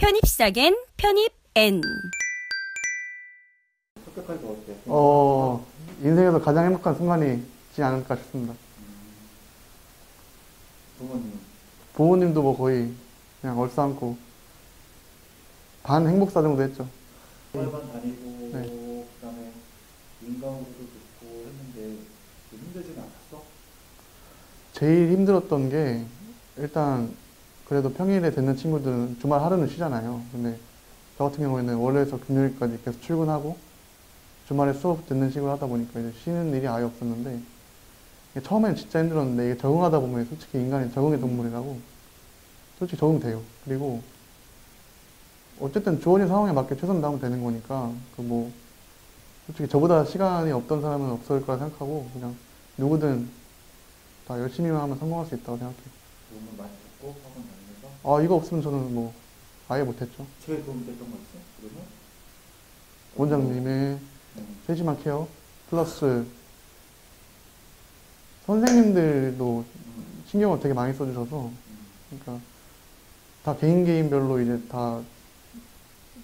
편입 시작엔 편입 N. 어, 인생에서 가장 행복한 순간이지 않을까 싶습니다. 부모님 부모님도 뭐 거의 그냥 얼싸안고 반 행복사 정도 했죠. 서울반 다니고 네. 그다음에 인강으로도 듣고 했는데 좀 힘들지는 않았어? 제일 힘들었던 게 일단 그래도 평일에 듣는 친구들은 주말 하루는 쉬잖아요. 근데 저 같은 경우에는 월요일에서 금요일까지 계속 출근하고 주말에 수업 듣는 식으로 하다 보니까 이제 쉬는 일이 아예 없었는데 처음에는 진짜 힘들었는데 이게 적응하다 보면 솔직히 인간이 적응의 동물이라고 솔직히 적응돼요. 그리고 어쨌든 주어진 상황에 맞게 최선 다하면 되는 거니까 그 뭐 솔직히 저보다 시간이 없던 사람은 없을 거라 생각하고 그냥 누구든 다 열심히만 하면 성공할 수 있다고 생각해요. 아 이거 없으면 저는 뭐 아예 못했죠. 제일 도움 됐던 거 있어? 그러면? 원장님의 음. 세심한 케어 플러스 선생님들도 음. 신경을 되게 많이 써주셔서 음. 그러니까 다 개인 개인별로 이제 다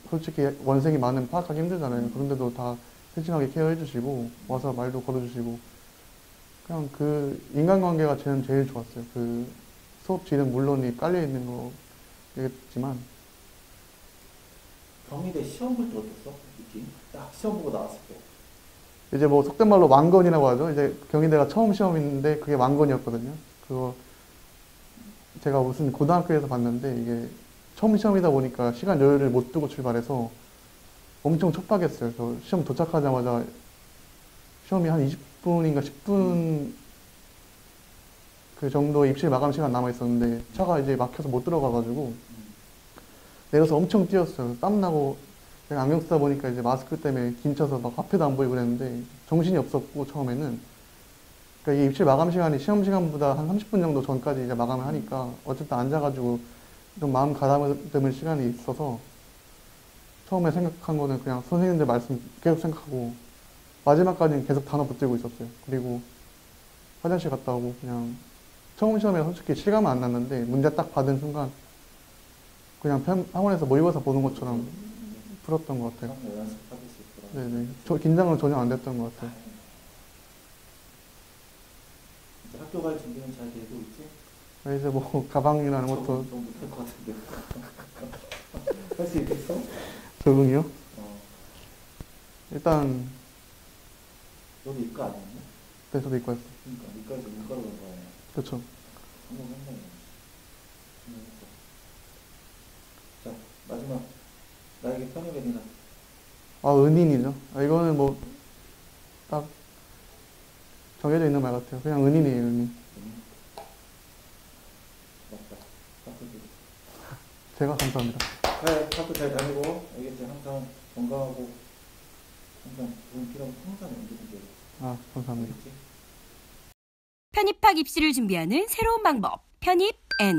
솔직히 원생이 많은 파악하기 힘들잖아요. 그런데도 다 세심하게 케어해 주시고 와서 말도 걸어주시고 그냥 그 인간관계가 저는 제일 좋았어요. 그 수업 질은 물론이 깔려 있는 거겠지만 경희대 시험 볼 때 어땠어? 느낌? 딱 시험 보고 나왔을 때 이제 뭐 속된 말로 왕건이라고 하죠. 이제 경희대가 처음 시험인데 그게 왕건이었거든요. 그거 제가 무슨 고등학교에서 봤는데 이게 처음 시험이다 보니까 시간 여유를 못 두고 출발해서 엄청 촉박했어요. 저 시험 도착하자마자 시험이 한 20분인가 10분 그 정도 입실 마감 시간 남아 있었는데 차가 이제 막혀서 못 들어가가지고 내려서 엄청 뛰었어요. 땀 나고 제가 안경 쓰다 보니까 이제 마스크 때문에 긴쳐서 막 앞에도 안 보이고 그랬는데 정신이 없었고 처음에는 그러니까 이 입실 마감 시간이 시험 시간보다 한 30분 정도 전까지 이제 마감을 하니까 어쨌든 앉아가지고 좀 마음 가다듬을 시간이 있어서 처음에 생각한 거는 그냥 선생님들 말씀 계속 생각하고 마지막까지는 계속 단어 붙들고 있었어요. 그리고 화장실 갔다 오고 그냥 처음 시험에 솔직히 실감은 안 났는데 문제 딱 받은 순간 그냥 편- 학원에서 모의고사 보는 것처럼 풀었던 것 같아요. 네네. 저 긴장은 전혀 안 됐던 것 같아요. 이제 학교 갈 준비는 잘 되고 있지? 이제 뭐 가방이라는 것도 좀, 좀 못할 것 같은데 할 수 있겠어? 적응이요. 어. 일단 너도 이과 아니었나? 네, 저도 했어요. 그러니까 이과에서 문과로 간거 아니야 그렇죠. 자 마지막 나에게 편협의 대답 아 은인이죠. 아, 이거는 뭐 딱 정해져 있는 말 같아요. 그냥 은인이에요, 은인. 제가 감사합니다. 잘 학교 잘 다니고 알겠지? 항상 건강하고 항상 도움 필요하면 항상 언제든지 아 감사합니다. 알겠지? 편입학 입시를 준비하는 새로운 방법. 편입 N.